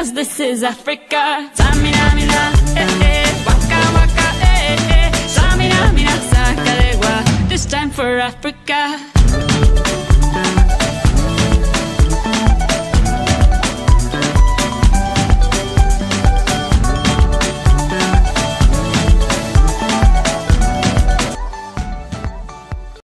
cause this is Africa. Tsamina mina, eh eh, waka waka, eh eh. Tsamina mina this time for Africa.